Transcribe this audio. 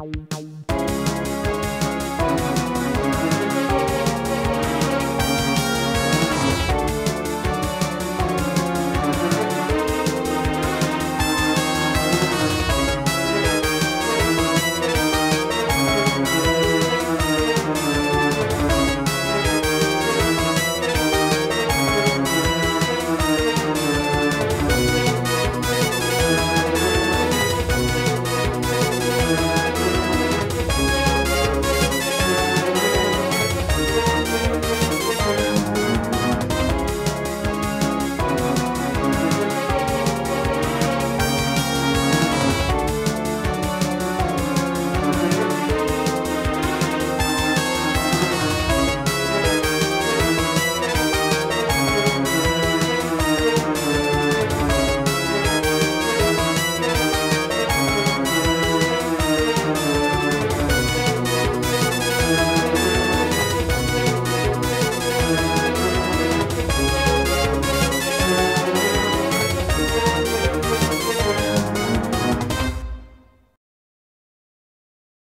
Bye.